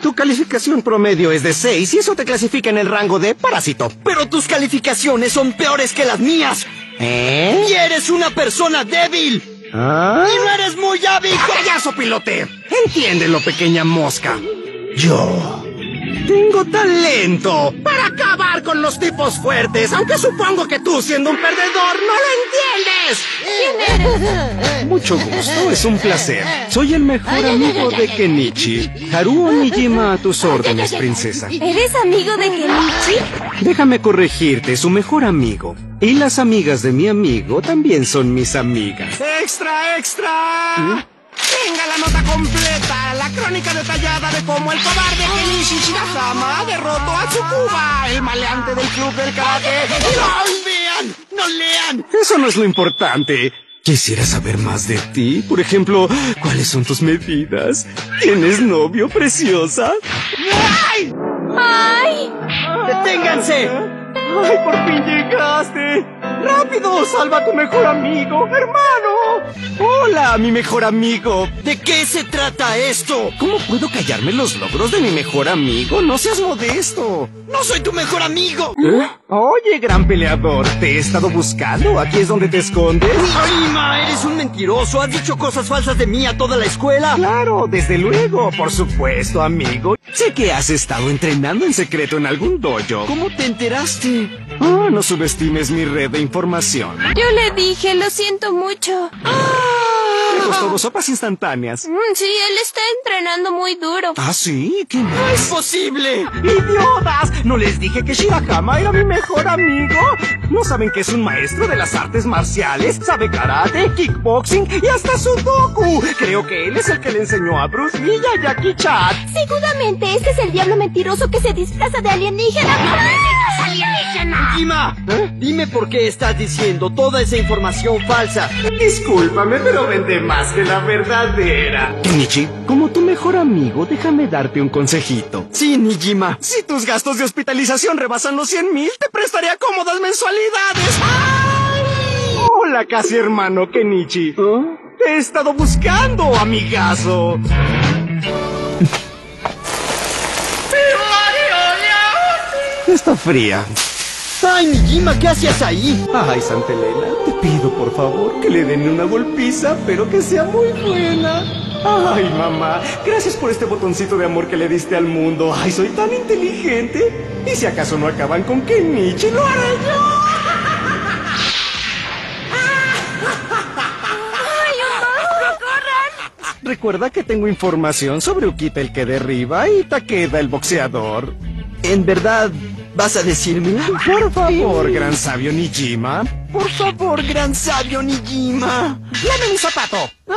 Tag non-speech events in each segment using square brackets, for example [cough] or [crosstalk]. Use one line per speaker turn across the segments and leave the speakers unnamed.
Tu calificación promedio es de 6 y eso te clasifica en el rango de parásito.
Pero tus calificaciones son peores que las mías.
¿Eh?
Y eres una persona débil.
¿Ah?
Y no eres muy hábil.
¡Payaso pilote! Entiéndelo, pequeña mosca. Yo tengo talento para acabar con los tipos fuertes, aunque supongo que tú, siendo un perdedor, no lo entiendes.
¿Quién eres?
Mucho gusto, es un placer. Soy el mejor amigo de Kenichi. Haruo Nijima a tus órdenes, princesa.
¿Eres amigo de Kenichi?
Déjame corregirte, su mejor amigo. Y las amigas de mi amigo también son mis amigas. ¡Extra, extra! Venga la nota completa, la crónica detallada de cómo el cobarde Kenichi Shirahama derrotó a Tsukuba, el maleante del club del karate. ¡Y no vean! ¡No lean! Eso no es lo importante. Quisiera saber más de ti. Por ejemplo, ¿cuáles son tus medidas? ¿Tienes novio, preciosa? ¡Ay!
¡Ay!
¡Deténganse!
¡Ay, por fin llegaste! ¡Rápido! ¡Salva a tu mejor amigo! ¡Hermano! ¡Hola, mi mejor amigo!
¿De qué se trata esto?
¿Cómo puedo callarme los logros de mi mejor amigo? No seas modesto.
¡No soy tu mejor amigo!
¿Eh? Oye, gran peleador, te he estado buscando. ¿Aquí es donde te escondes?
¡Nijima! ¡Eres un mentiroso! ¿Has dicho cosas falsas de mí a toda la escuela?
Claro, desde luego, por supuesto, amigo. Sé que has estado entrenando en secreto en algún dojo.
¿Cómo te enteraste?
Ah, no subestimes mi red de información.
Yo le dije, lo siento mucho.
Me costó dos sopas instantáneas.
Mm, sí, él está entrenando muy duro.
¿Ah, sí? ¿Qué
¡Es
más?
posible!
¡Idiotas! ¿No les dije que Shirahama era mi mejor amigo? ¿No saben que es un maestro de las artes marciales? Sabe karate, kickboxing y hasta sudoku. Creo que él es el que le enseñó a Bruce Lee y a Jackie Chan.
Seguramente este es el diablo mentiroso que se disfraza de alienígena. [laughs]
¡Nijima! Dime por qué estás diciendo toda esa información falsa.
Discúlpame, pero vende más que la verdadera. Kenichi, como tu mejor amigo, déjame darte un consejito.
Sí, Nijima.
Si tus gastos de hospitalización rebasan los 100 mil, te prestaría cómodas mensualidades. Hola, casi hermano Kenichi. Te he estado buscando, amigazo. Está fría.
¡Ay, Nijima! ¿Qué hacías ahí?
Ay, Santa Elena, te pido por favor que le den una golpiza, pero que sea muy buena. Ay, mamá, gracias por este botoncito de amor que le diste al mundo. Ay, soy tan inteligente. Y si acaso no acaban con Kenichi, lo haré yo. Recuerda que tengo información sobre Ukita el que derriba y Takeda el boxeador.
¿En verdad vas a decírmela?
Por favor, gran sabio Nijima.
Por favor, gran sabio Nijima.
¡Lame mi zapato! [laughs]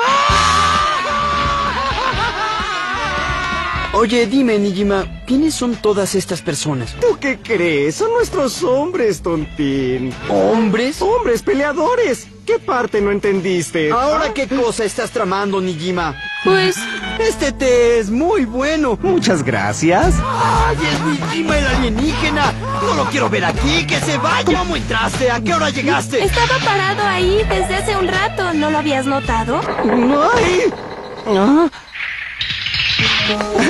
Oye, dime, Nijima, ¿quiénes son todas estas personas?
¿Tú qué crees? Son nuestros hombres, tontín.
¿Hombres?
Hombres peleadores. ¿Qué parte no entendiste?
¿Ahora qué cosa estás tramando, Nijima?
Pues,
Este té es muy bueno.
Muchas gracias.
¡Ay, es Nijima el alienígena! No lo quiero ver aquí, que se vaya. ¿Cómo entraste? ¿A qué hora llegaste?
estaba parado ahí desde hace un rato. ¿No lo habías notado?
¡Ay! Ah.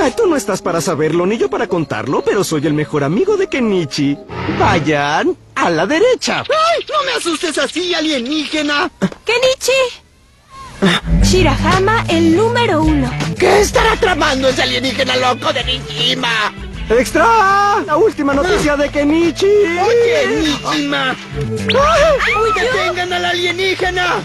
Ah, Tú no estás para saberlo ni yo para contarlo, pero soy el mejor amigo de Kenichi. Vayan a la derecha.
¡Ay, no me asustes así, alienígena!
Kenichi. Shirahama, el número uno.
¿Qué estará tramando ese alienígena loco de Nijima?
¡Extra! La última noticia de Kenichi.
Oye, Nijima. ¡Ay! ¡Detengan al alienígena!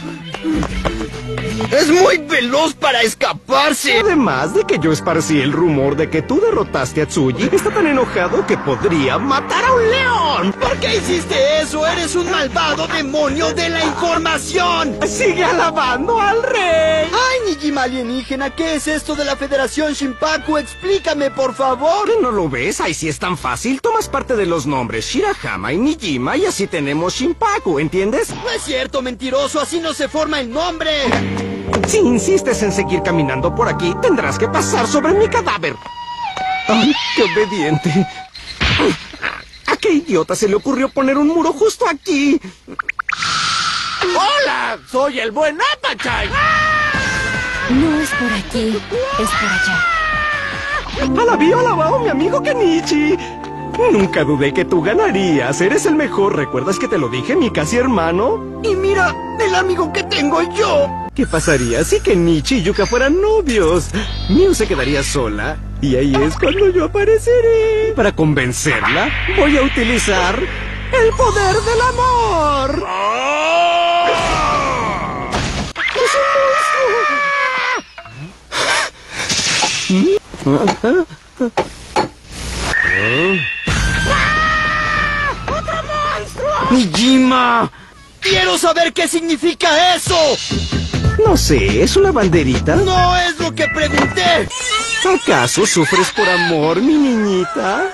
Es muy veloz para escaparse.
Además de que yo esparcí el rumor de que tú derrotaste a Tsuji, está tan enojado que podría matar a un león.
¿Por qué hiciste eso? Eres un malvado demonio de la información.
Sigue alabando al rey.
Ay, Nijima alienígena, ¿qué es esto de la Federación Shinpaku? Explícame, por favor.
¿Qué no lo ves? Ahí sí es tan fácil. Tomas parte de los nombres Shirahama y Nijima y así tenemos Shinpaku, ¿entiendes?
No es cierto, mentiroso, así no se forma el nombre.
Si insistes en seguir caminando por aquí, tendrás que pasar sobre mi cadáver. ¡Ay, qué obediente! ¿A qué idiota se le ocurrió poner un muro justo aquí?
¡Hola! ¡Soy el buen Apachay!
No es por aquí, es por allá.
Alabí, alabao, mi amigo Kenichi. Nunca dudé que tú ganarías. Eres el mejor. ¿Recuerdas que te lo dije, mi casi hermano?
Y mira el amigo que tengo yo.
¿Qué pasaría si Kenichi y Yuka fueran novios? Miu se quedaría sola y ahí es cuando yo apareceré. Para convencerla, voy a utilizar el poder del amor. ¡Es un monstruo!
¡Nijima! ¡Quiero saber qué significa eso!
No sé, ¿es una banderita?
¡No es lo que pregunté!
¿Acaso sufres por amor, mi niñita?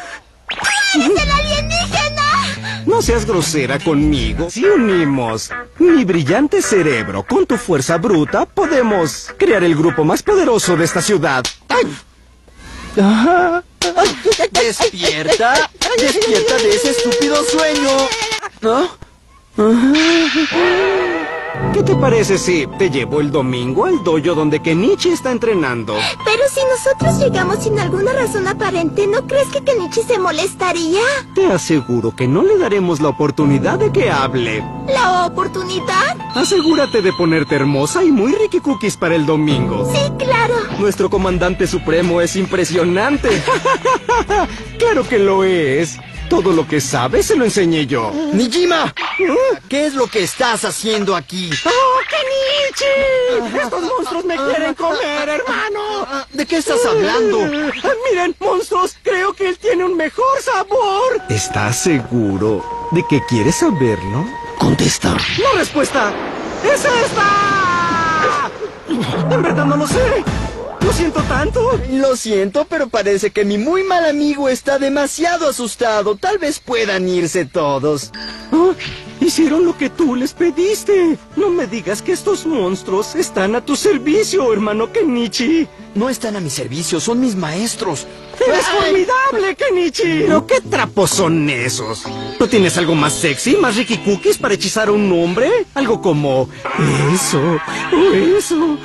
¡Eres el alienígena!
No seas grosera conmigo. Si unimos mi brillante cerebro con tu fuerza bruta, podemos crear el grupo más poderoso de esta ciudad. Ajá.
¡Despierta! ¡Despierta de ese estúpido sueño! ¿No?
¿Qué te parece si te llevo el domingo al dojo donde Kenichi está entrenando?
Pero si nosotros llegamos sin alguna razón aparente, ¿no crees que Kenichi se molestaría?
Te aseguro que no le daremos la oportunidad de que hable.
¿La oportunidad?
Asegúrate de ponerte hermosa y muy ricky cookies para el domingo.
Sí, claro.
Nuestro comandante supremo es impresionante. [laughs] claro que lo es. Todo lo que sabe se lo enseñé yo.
¡Nijima! ¿Qué es lo que estás haciendo aquí?
¡Oh, Kenichi! ¡Estos monstruos me quieren comer, hermano!
¿De qué estás hablando?
Ah, Miren, monstruos, creo que él tiene un mejor sabor. ¿Estás seguro de que quieres saberlo?
Contesta.
¡La respuesta es esta! En verdad no lo sé. Lo siento tanto.
Lo siento, pero parece que mi muy mal amigo está demasiado asustado. Tal vez puedan irse todos.
Ah, hicieron lo que tú les pediste. No me digas que estos monstruos están a tu servicio, hermano Kenichi.
No están a mi servicio, son mis maestros.
¡Eres formidable, Kenichi! ¿Pero qué trapos son esos? ¿No tienes algo más sexy, más Ricky Cookies para hechizar a un hombre? Algo como... Eso, o eso...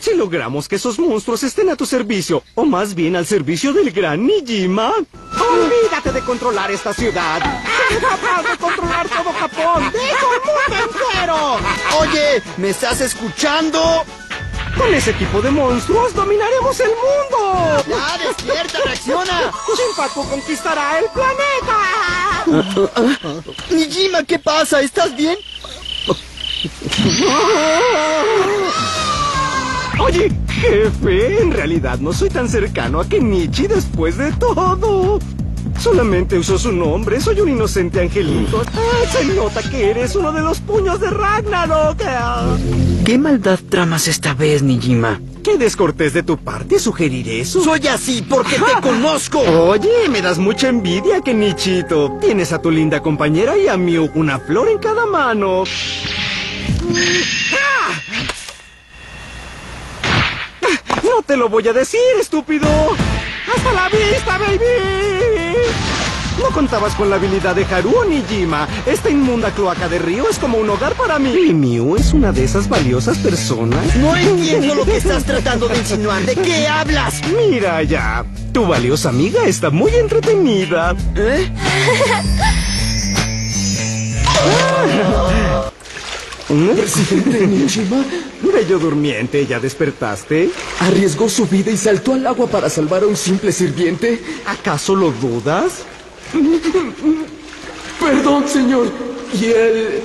Si logramos que esos monstruos estén a tu servicio, o más bien al servicio del gran Nijima... ¡Olvídate de controlar esta ciudad! ¡Soy capaz de controlar todo Japón! ¡Dejo el mundo entero!
Oye, ¿me estás escuchando?
Con ese tipo de monstruos dominaremos el mundo.
¡Ya, despierta, reacciona!
Shinpaku conquistará el planeta.
Nijima, ¿qué pasa? ¿Estás bien? [laughs]
Oye, jefe, en realidad no soy tan cercano a Kenichi después de todo. Solamente usó su nombre, soy un inocente angelito. Ah, se nota que eres uno de los puños de Ragnarok.
¿Qué maldad tramas esta vez, Nijima?
Qué descortés de tu parte sugerir eso.
Soy así porque te [laughs] conozco.
Oye, me das mucha envidia, Kenichito. Tienes a tu linda compañera y a Miu una flor en cada mano. ¡Ah! No te lo voy a decir, estúpido. ¡Hasta la vista, baby! No contabas con la habilidad de Haru o Nijima. Esta inmunda cloaca de río es como un hogar para mí. ¿Y Miu es una de esas valiosas personas?
No entiendo lo que estás tratando de insinuar. ¿De qué hablas?
Mira ya, tu valiosa amiga está muy entretenida.
¿Eh? [laughs]
Presidente Nijima
Bello durmiente, ¿ya despertaste?
arriesgó su vida y saltó al agua para salvar a un simple sirviente.
¿Acaso lo dudas?
Perdón, señor. Y él...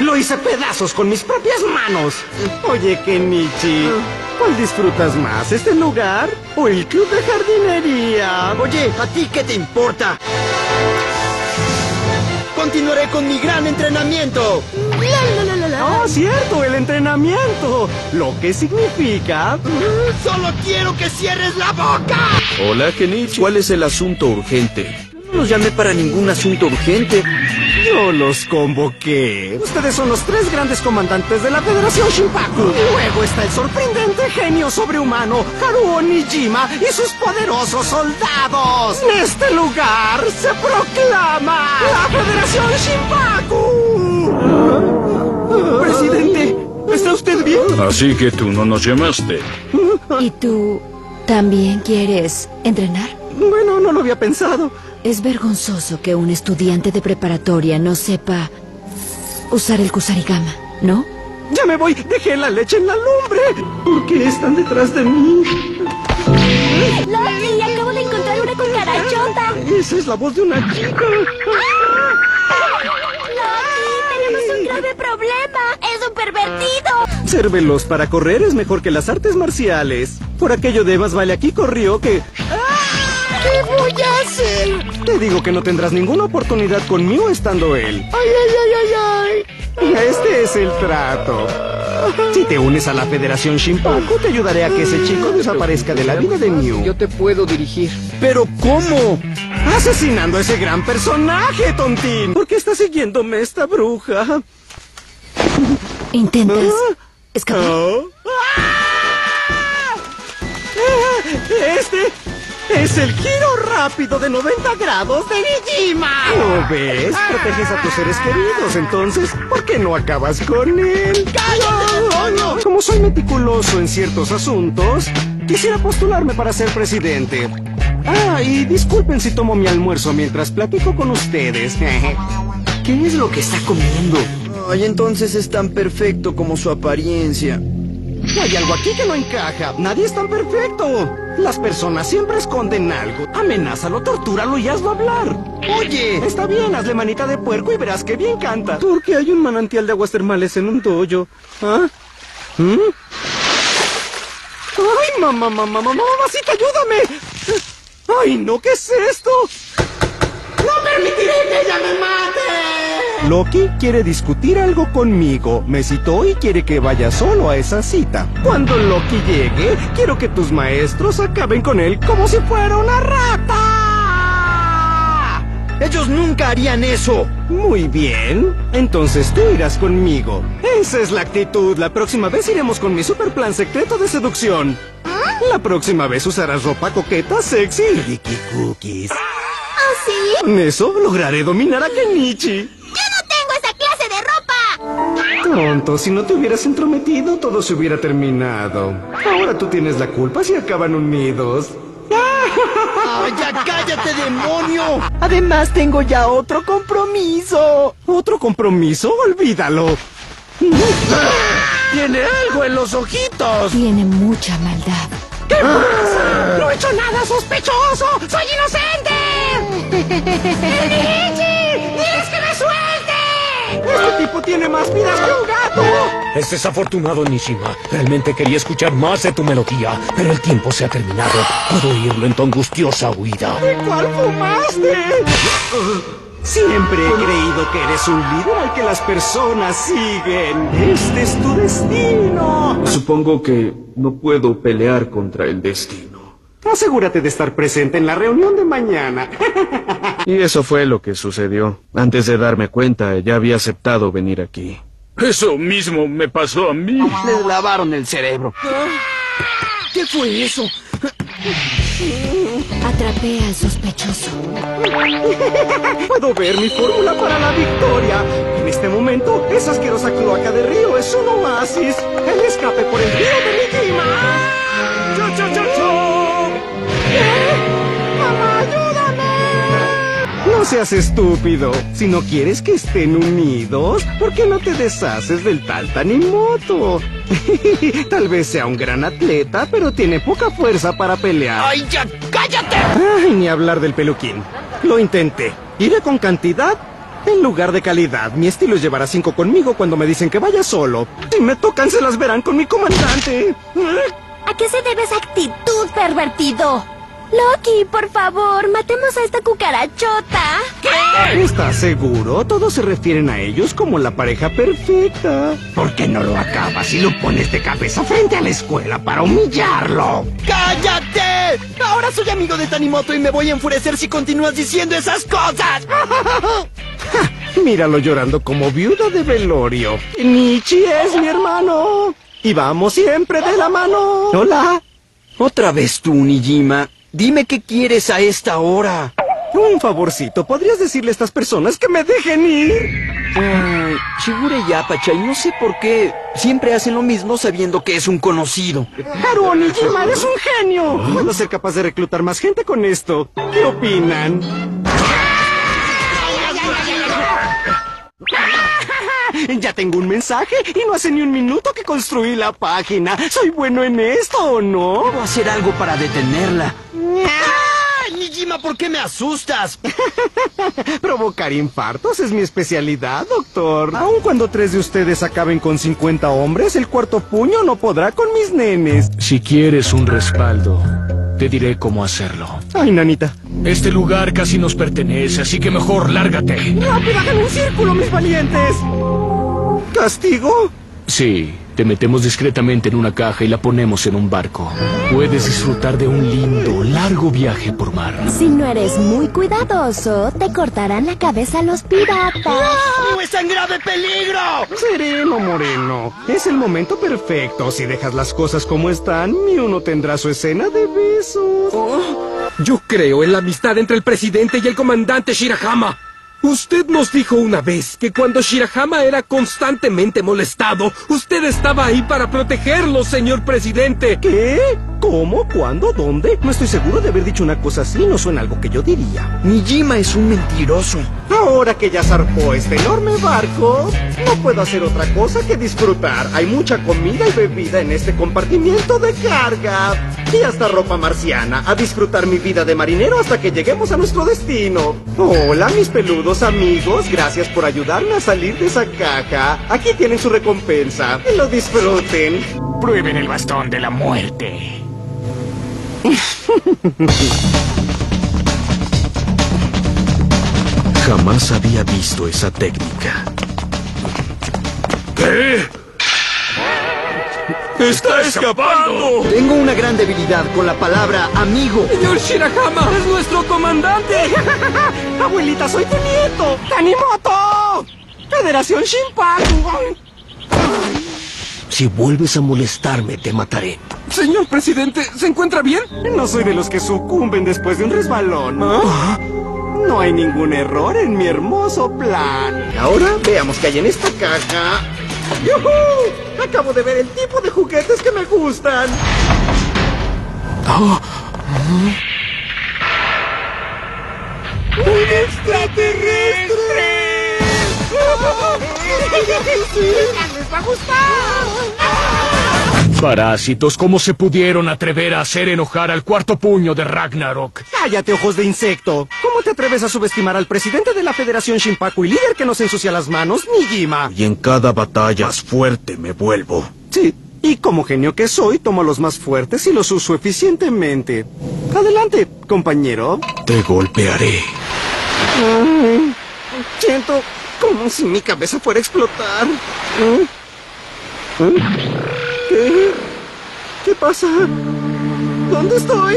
Lo hice pedazos con mis propias manos. Oye, Kenichi, ¿cuál disfrutas más, este lugar o el club de jardinería?
Oye, ¿a ti qué te importa? Continuaré con mi gran entrenamiento.
Oh, cierto, el entrenamiento. Lo que significa...
Solo quiero que cierres la boca.
Hola, Kenichi. ¿Cuál es el asunto urgente?
No los llamé para ningún asunto urgente.
Yo los convoqué. Ustedes son los tres grandes comandantes de la Federación Shinpaku. Luego está el sorprendente genio sobrehumano Haruo Nijima y sus poderosos soldados. En este lugar se proclama la Federación Shinpaku.
Presidente, ¿está usted bien?
Así que tú no nos llamaste.
¿Y tú también quieres entrenar?
Bueno, no lo había pensado.
Es vergonzoso que un estudiante de preparatoria no sepa usar el kusarigama, ¿no?
Ya me voy. Dejé la leche en la lumbre. ¿Por qué están detrás de mí?
Loki, acabo de encontrar una cucarachota.
Esa es la voz de una chica.
Problema. Es un pervertido.
Ser veloz para correr es mejor que las artes marciales. Por aquello de más vale aquí corrió que...
¿Qué voy a hacer?
Te digo que no tendrás ninguna oportunidad conmigo estando él.
Ay, ay, ay, ay, ay.
Este es el trato. Si te unes a la Federación Shinpaku, te ayudaré a que ese chico desaparezca de la vida de Mew.
Yo te puedo dirigir.
¿Pero cómo? Asesinando a ese gran personaje, tontín. ¿Por qué está siguiéndome esta bruja?
¿Intentas escapar?
Oh. ¡Ah! Este es el giro rápido de 90 grados de Nijima. ¿Lo ves? Proteges a tus seres queridos, entonces, ¿por qué no acabas con él? ¡Cállate, Como soy meticuloso en ciertos asuntos, quisiera postularme para ser presidente. Ah, y disculpen si tomo mi almuerzo mientras platico con ustedes. [laughs]
¿Qué es lo que está comiendo? Ay, entonces es tan perfecto como su apariencia.
Hay algo aquí que no encaja. Nadie es tan perfecto. Las personas siempre esconden algo. Amenázalo, tortúralo y hazlo hablar.
Oye,
Está bien, hazle manita de puerco y verás que bien canta. Porque hay un manantial de aguas termales en un dojo. ¿Ah? ¿Mm? ¡Ay, mamá, mamá, mamá, mamacita, ayúdame! ¡Ay, no! ¿Qué es esto? ¡No permitiré que ella me mate! Loki quiere discutir algo conmigo. Me citó y quiere que vaya solo a esa cita. Cuando Loki llegue, quiero que tus maestros acaben con él como si fuera una rata.
ellos nunca harían eso.
Muy bien. Entonces tú irás conmigo. Esa es la actitud. La próxima vez iremos con mi super plan secreto de seducción. La próxima vez usarás ropa coqueta, sexy y Cookies.
¿Ah, sí?
Con eso lograré dominar a Kenichi. Tonto, si no te hubieras entrometido, todo se hubiera terminado. Ahora tú tienes la culpa si acaban unidos.
¡Ay, ya cállate, demonio! Además, tengo ya otro compromiso.
¿Otro compromiso? Olvídalo.
Tiene algo en los ojitos.
Tiene mucha maldad.
¡No he hecho nada sospechoso! ¡Soy inocente! ¡Enichi! ¡Diles que me tiene más vidas que un gato!
Es desafortunado, Nishima. Realmente quería escuchar más de tu melodía, pero el tiempo se ha terminado. Puedo oírlo en tu angustiosa huida.
¿De cuál fumaste? Siempre he creído que eres un líder al que las personas siguen. Este es tu destino.
Supongo que no puedo pelear contra el destino.
Asegúrate de estar presente en la reunión de mañana. [laughs]
Y eso fue lo que sucedió. Antes de darme cuenta, ya había aceptado venir aquí.
Eso mismo me pasó a mí.
Les lavaron el cerebro. ¿Qué fue eso?
Atrapé al sospechoso.
Puedo ver mi fórmula para la victoria. En este momento, esa asquerosa cloaca de río es un oasis. El escape por el río de mi clima. No seas estúpido. Si no quieres que estén unidos, ¿por qué no te deshaces del tal Tanimoto? [laughs] Tal vez sea un gran atleta, pero tiene poca fuerza para pelear.
¡Ay, ya cállate!
Ay, ni hablar del peluquín. Lo intenté. Iré con cantidad en lugar de calidad. Mi estilo es llevar a cinco conmigo cuando me dicen que vaya solo. Si me tocan, se las verán con mi comandante.
¿A qué se debe esa actitud, pervertido? Loki, por favor, matemos a esta cucarachota.
¿Estás seguro? Todos se refieren a ellos como la pareja perfecta. ¿Por qué no lo acabas y lo pones de cabeza frente a la escuela para humillarlo?
¡Cállate! Ahora soy amigo de Tanimoto y me voy a enfurecer si continúas diciendo esas cosas. [laughs]
Míralo llorando como viuda de velorio. Nichi es mi hermano. Y vamos siempre de la mano. Hola.
Otra vez tú, Nijima. Dime qué quieres a esta hora.
Un favorcito, ¿podrías decirle a estas personas que me dejen ir?
Ay, Shigure y Apachai, no sé por qué siempre hacen lo mismo sabiendo que es un conocido.
Pero Nijima es un genio. Puedo ser capaz de reclutar más gente con esto. ¿Qué opinan? Ya tengo un mensaje y no hace ni un minuto que construí la página. ¿Soy bueno en esto o no?
Debo hacer algo para detenerla. ¡Ay, Nijima, ¿por qué me asustas? [laughs]
Provocar infartos es mi especialidad, doctor. Aun cuando tres de ustedes acaben con 50 hombres, el cuarto puño no podrá con mis nenes.
Si quieres un respaldo, te diré cómo hacerlo.
Ay, nanita.
Este lugar casi nos pertenece, así que mejor lárgate.
¡Rápido, hagan un círculo, mis valientes! ¿Castigo?
Sí, te metemos discretamente en una caja y la ponemos en un barco. Puedes disfrutar de un lindo, largo viaje por mar.
Si no eres muy cuidadoso, te cortarán la cabeza los piratas.
¡No es tan grave peligro!
Sereno, Moreno. Es el momento perfecto. Si dejas las cosas como están, Miuno tendrá su escena de besos.
Yo creo en la amistad entre el presidente y el comandante Shirahama. Usted nos dijo una vez que cuando Shirahama era constantemente molestado, usted estaba ahí para protegerlo, señor presidente.
¿Qué? ¿Cómo? ¿Cuándo? ¿Dónde? No estoy seguro de haber dicho una cosa así. No suena algo que yo diría.
Nijima es un mentiroso.
Ahora que ya zarpó este enorme barco, no puedo hacer otra cosa que disfrutar. Hay mucha comida y bebida en este compartimiento de carga. Y hasta ropa marciana. A disfrutar mi vida de marinero hasta que lleguemos a nuestro destino. Hola, mis peludos amigos. Gracias por ayudarme a salir de esa caja. Aquí tienen su recompensa. Lo disfruten.
Prueben el bastón de la muerte. [laughs]
Jamás había visto esa técnica.
¿Qué? ¡Está escapando!
Tengo una gran debilidad con la palabra amigo.
Señor Shirahama es nuestro comandante. [laughs]
Abuelita, soy tu nieto. ¡Tanimoto! Federación Shinpaku.
Si vuelves a molestarme, te mataré.
Señor presidente, ¿se encuentra bien?
No soy de los que sucumben después de un resbalón. No hay ningún error en mi hermoso plan. Ahora veamos qué hay en esta caja. ¡Yujú! Acabo de ver el tipo de juguetes que me gustan. ¡Un extraterrestre! [laughs] ¡Les va a gustar!
Parásitos, ¿cómo se pudieron atrever a hacer enojar al cuarto puño de Ragnarok?
¡Cállate, ojos de insecto! ¿Cómo te atreves a subestimar al presidente de la Federación Shinpaku y líder que nos ensucia las manos, Nijima?
Y en cada batalla más fuerte me vuelvo.
Sí, y como genio que soy, tomo los más fuertes y los uso eficientemente. Adelante, compañero.
Te golpearé.
Ay, siento como si mi cabeza fuera a explotar. ¿Eh? ¿Eh? ¿Qué? ¿Qué pasa? ¿Dónde estoy?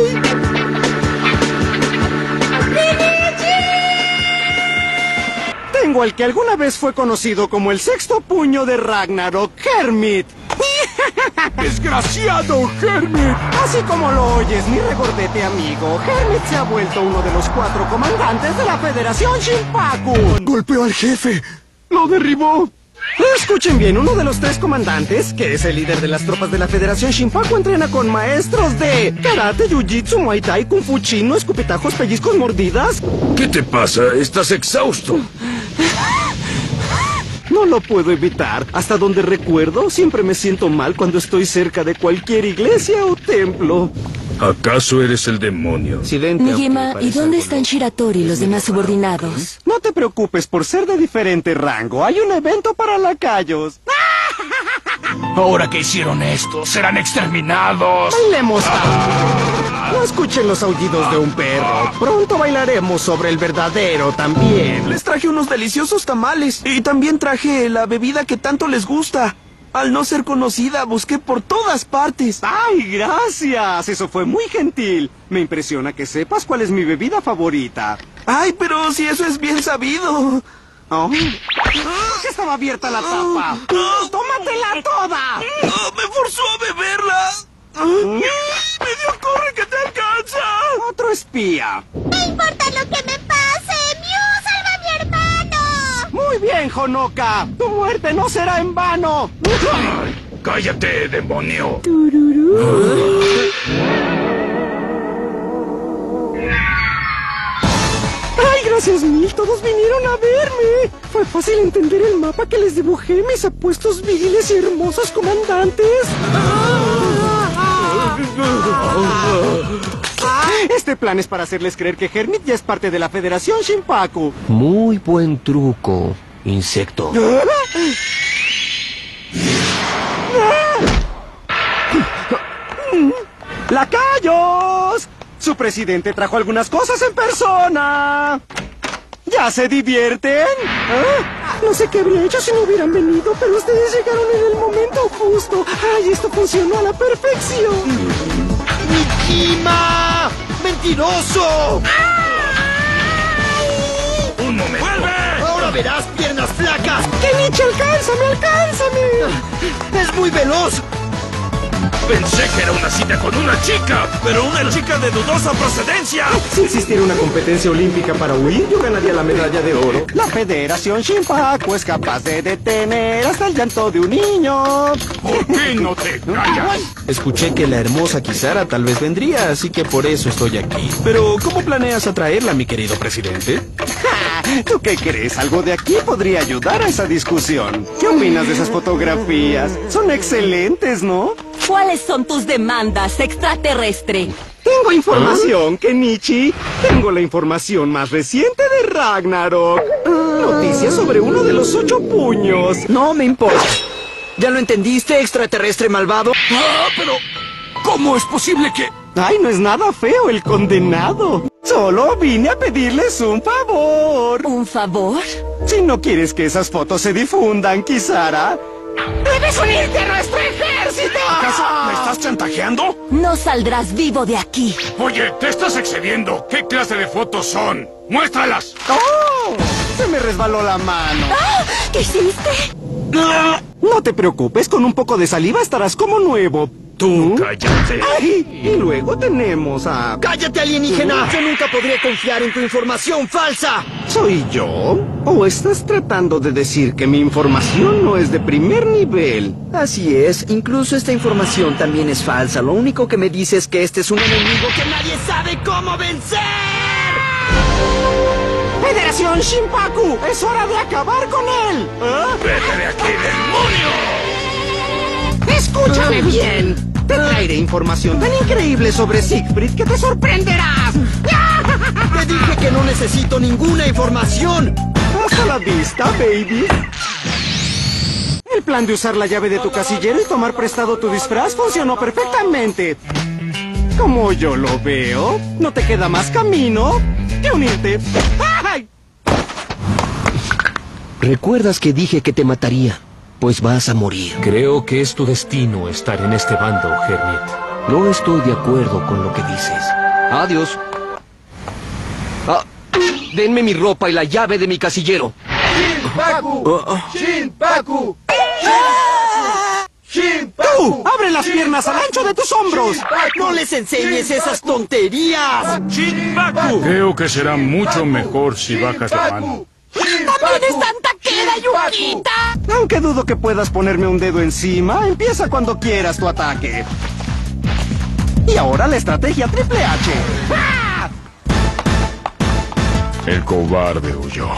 Tengo al que alguna vez fue conocido como el sexto puño de Ragnarok, Hermit. [laughs]
¡Desgraciado, Hermit!
Así como lo oyes, mi regordete amigo, Hermit se ha vuelto uno de los cuatro comandantes de la Federación Shinpaku.
Golpeó al jefe.
¡Lo derribó! Escuchen bien, uno de los tres comandantes, que es el líder de las tropas de la Federación Shinpaku, entrena con maestros de karate, jiu-jitsu, muay thai, kung fu chino, escupetajos, pellizcos, mordidas.
¿Qué te pasa? Estás exhausto.
No lo puedo evitar. Hasta donde recuerdo, siempre me siento mal cuando estoy cerca de cualquier iglesia o templo.
¿Acaso eres el demonio?
Silente.
Nijima, ¿y dónde están Shiratori y los demás subordinados?
No te preocupes por ser de diferente rango. Hay un evento para lacayos. [laughs]
Ahora que hicieron esto, serán exterminados.
Bailemos. No escuchen los aullidos de un perro. Pronto bailaremos sobre el verdadero también.
Les traje unos deliciosos tamales y también traje la bebida que tanto les gusta. Al no ser conocida, busqué por todas partes.
¡Ay, gracias! Eso fue muy gentil. Me impresiona que sepas cuál es mi bebida favorita.
Ay, pero si eso es bien sabido.
Oh. ¡Ah! Estaba abierta la tapa. ¡Tómatela toda!
Ah, ¡Me forzó a beberla! Ah, ¡Medio corre que te alcanza!
Otro espía.
No importa
Honoka. Tu muerte no será en vano.
¡Cállate, demonio!
¡Ay, gracias mil! Todos vinieron a verme. Fue fácil entender el mapa que les dibujé, mis apuestos viriles y hermosos comandantes.
Este plan es para hacerles creer que Hermit ya es parte de la Federación Shinpaku.
Muy buen truco, insecto.
¡Lacayos! Su presidente trajo algunas cosas en persona. ¿Ya se divierten?
Ah, No sé qué habría hecho si no hubieran venido, pero ustedes llegaron en el momento justo. ¡Ay, esto funcionó a la perfección!
¡Kima! ¡Mentiroso!
¡Un momento! ¡Vuelve!
¡Ahora verás flacas!
¡Kenichi, alcánzame, alcánzame!
¡Es muy veloz!
Pensé que era una cita con una chica, pero una chica de dudosa procedencia.
Si existiera una competencia olímpica para huir, yo ganaría la medalla de oro. La Federación Shinpaku es capaz de detener hasta el llanto de un niño.
¿Por qué no te callas?
Escuché que la hermosa Kisara tal vez vendría, así que por eso estoy aquí. Pero, ¿cómo planeas atraerla, mi querido presidente?
¿Tú qué crees? Algo de aquí podría ayudar a esa discusión. ¿Qué opinas de esas fotografías? Son excelentes, ¿no?
¿Cuáles son tus demandas, extraterrestre?
Tengo información, Kenichi. Tengo la información más reciente de Ragnarok. Noticias sobre uno de los ocho puños.
No me importa. ¿Ya lo entendiste, extraterrestre malvado?
¡Ah, pero! ¿Cómo es posible que...?
Ay, no es nada feo el condenado. Solo vine a pedirles un favor.
¿Un favor?
Si no quieres que esas fotos se difundan, Kisara, debes unirte a nuestro ejército.
¿Acaso me estás chantajeando?
No saldrás vivo de aquí.
Oye, te estás excediendo. ¿Qué clase de fotos son? ¡Muéstralas!
¡Oh! Se me resbaló la mano.
¡Ah! ¿Qué hiciste?
No te preocupes, con un poco de saliva estarás como nuevo.
Tú cállate.
Ay, y luego tenemos a...
¡Cállate, alienígena! Yo nunca podría confiar en tu información falsa.
¿Soy yo? ¿O estás tratando de decir que mi información no es de primer nivel?
Así es, incluso esta información también es falsa. Lo único que me dice es que este es un enemigo que nadie sabe cómo vencer.
¡Federación Shinpaku! ¡Es hora de acabar con él! ¿Ah?
¡Vete de aquí, demonio!
¡Escúchame bien! Te traeré información tan increíble sobre Siegfried que te sorprenderás. [laughs]
Te dije que no necesito ninguna información.
Hasta la vista, baby. El plan de usar la llave de tu casillero y tomar prestado tu disfraz funcionó perfectamente. Como yo lo veo, no te queda más camino que unirte. ¡Ay!
¿Recuerdas que dije que te mataría? Pues vas a morir.
Creo que es tu destino estar en este bando, Hermit.
No estoy de acuerdo con lo que dices. Adiós. Ah, denme mi ropa y la llave de mi casillero.
¡Tú! ¡Abre las piernas al ancho de tus hombros!
No les enseñes esas tonterías.
Creo que será mucho mejor si bajas la mano.
¡También es tanta queda, Yukita!
Aunque dudo que puedas ponerme un dedo encima, empieza cuando quieras tu ataque. Y ahora la estrategia Triple H. ¡Ah!
El cobarde huyó.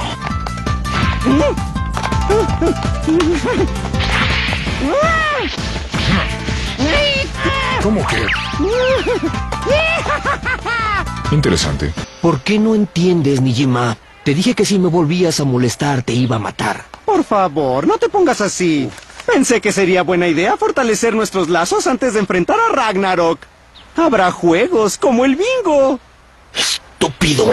¿Cómo que? [laughs] Interesante.
¿Por qué no entiendes, Nijima? Te dije que si me volvías a molestar te iba a matar.
Por favor, no te pongas así. Pensé que sería buena idea fortalecer nuestros lazos antes de enfrentar a Ragnarok. Habrá juegos como el bingo.
¡Estúpido!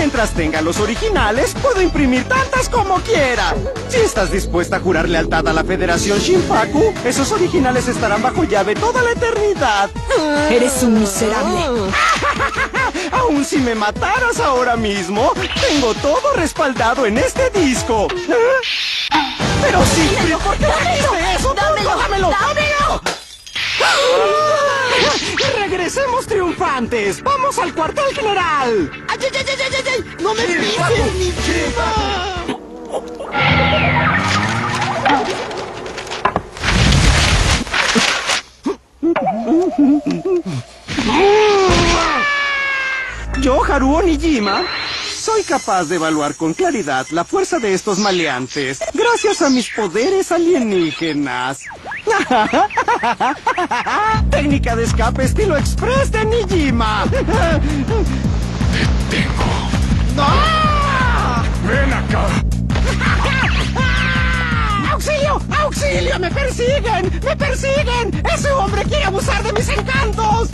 Mientras tenga los originales, puedo imprimir tantas como quiera. Si estás dispuesta a jurar lealtad a la Federación Shinpaku, esos originales estarán bajo llave toda la eternidad.
Eres un miserable. [laughs]
Aún si me mataras ahora mismo, tengo todo respaldado en este disco. Pero sí, pero ¿por qué dijiste eso?
¡Dámelo!
¡Dámelo!
¡Dámelo!
Regresemos triunfantes. ¡Vamos al cuartel general!
¡Ay, ay, ay, ay, ay, ay! ¡No me pises, mi!
Yo, Haruo Nijima, soy capaz de evaluar con claridad la fuerza de estos maleantes gracias a mis poderes alienígenas. [laughs] Técnica de escape estilo express de Nijima.
¡Ven acá! [laughs]
¡Auxilio! ¡Auxilio! ¡Me persiguen! ¡Me persiguen! ¡Ese hombre quiere abusar de mis encantos!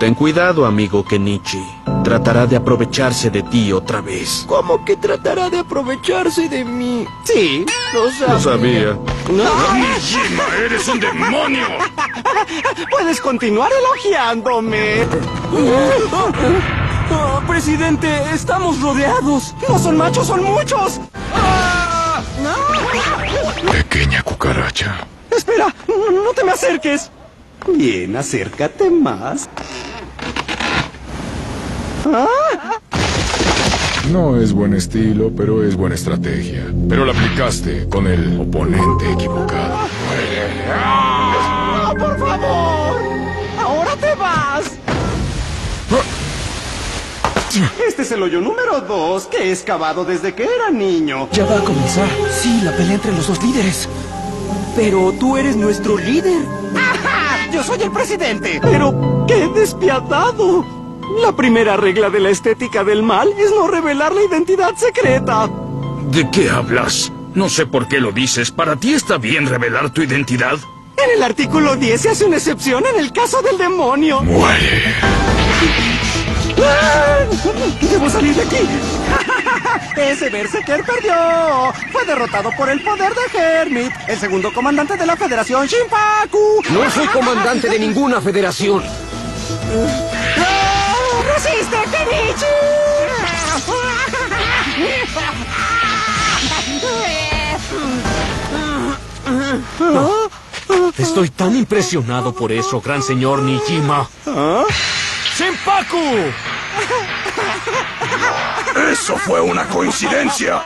Ten cuidado, amigo Kenichi. Tratará de aprovecharse de ti otra vez.
¿Cómo que tratará de aprovecharse de mí?
Sí,
Lo sabía.
Lo sabía.
¡Nijima, eres un demonio! [laughs]
puedes continuar elogiándome.
Ah, [laughs] presidente, estamos rodeados.
No son machos, son muchos.
Pequeña cucaracha.
Espera, no, no te me acerques. Bien, acércate más.
No es buen estilo, pero es buena estrategia. Pero la aplicaste con el oponente equivocado.
¡No, por favor! ¡Ahora te vas! Este es el hoyo número dos que he excavado desde que era niño.
Ya va a comenzar. Sí, la pelea entre los dos líderes. Pero tú eres nuestro líder.
¡Ajá! Yo soy el presidente. Pero, ¡qué despiadado! La primera regla de la estética del mal es no revelar la identidad secreta.
¿De qué hablas? No sé por qué lo dices. ¿Para ti está bien revelar tu identidad?
En el artículo 10 se hace una excepción en el caso del demonio.
Muere.
¡Ah! [laughs] ¡Debo salir de aquí! [laughs] Ese Berserker perdió. Fue derrotado por el poder de Hermit, el segundo comandante de la Federación Shinpaku.
No soy comandante de ninguna federación. [laughs]
¡Ah! ¡Resiste, Kenichi!
Estoy tan impresionado por eso, gran señor Nijima. ¡Senpaku! ¡Eso fue una coincidencia!